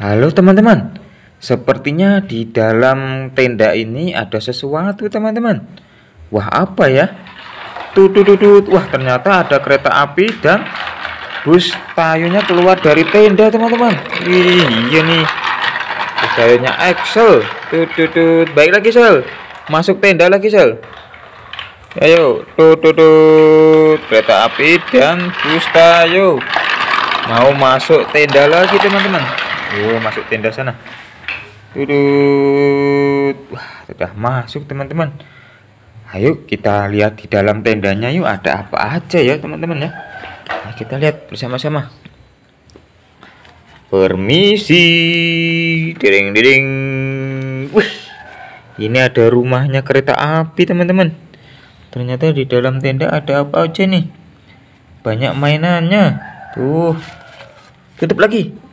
Halo teman-teman, sepertinya di dalam tenda ini ada sesuatu teman-teman. Wah apa ya? Tuh, wah ternyata ada kereta api dan bus tayunya keluar dari tenda teman-teman. Iya nih, tayunya tuh, tuh, baik lagi sel, masuk tenda lagi sel. Ayo, tuh, kereta api dan bus tayu mau masuk tenda lagi teman-teman. Oh, masuk tenda sana. Tudut. Wah, sudah masuk teman-teman. Ayo kita lihat di dalam tendanya yuk ada apa aja ya teman-teman ya. Nah, kita lihat bersama-sama. Permisi. Dering-dering. Wih. Ini ada rumahnya kereta api teman-teman. Ternyata di dalam tenda ada apa aja nih. Banyak mainannya. Tuh. Tutup lagi.